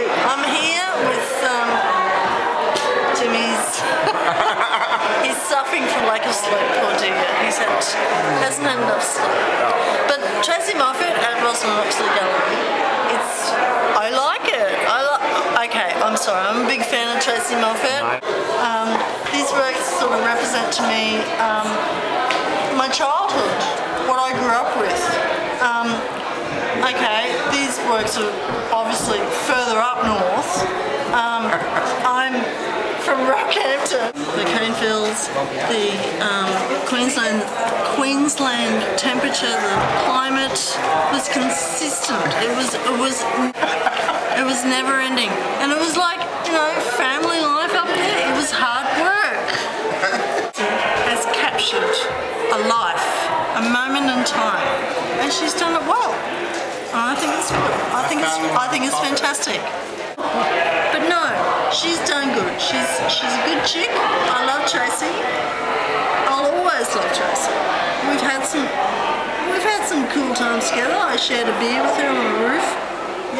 I'm here with um, Jimmy's. He's suffering from lack of sleep, poor dear. He's had, hasn't had enough sleep. But Tracey Moffatt at Roslyn Oxley Gallery, it's, I like it. I li- okay, I'm sorry, I'm a big fan of Tracey Moffatt. Um, these works sort of represent to me um, my childhood, what I grew up with. Um, okay, works are obviously further up north. Um, I'm from Rockhampton. The cane fields, the um, Queensland Queensland temperature, the climate was consistent. It was it was it was never ending, and it was like you know family life up there. It was hard work. Has captured a life, a moment in time, and she's done it well. I think it's good. I think it's I think it's fantastic. But no, she's done good. She's she's a good chick. I love Tracey. I'll always love Tracey. We've had some we've had some cool times together. I shared a beer with her on the roof.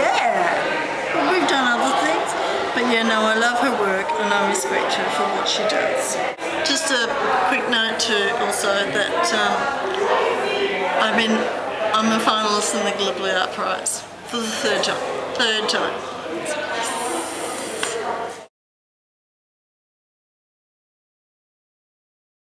Yeah. We've done other things. But yeah, no, I love her work and I respect her for what she does. Just a quick note to also that um, I've been I'm a finalist in the Gallipoli Art Prize for the third time. Third time.